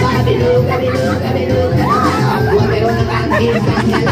Gabilu, gabilu, gabilu, gabilu, gabilu, gabilu,